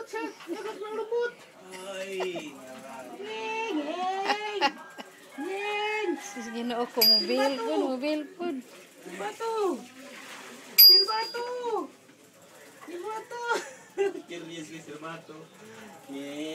lembut, Seth. Agak ng lembut. Ay, Ngeng, ngeng. Ngeng. Sus ginoo ko mobil pun, kan mobil pun. Batu. Pil batu. Pil batu. curious ni Sir batu. Ngeng. Ngeng.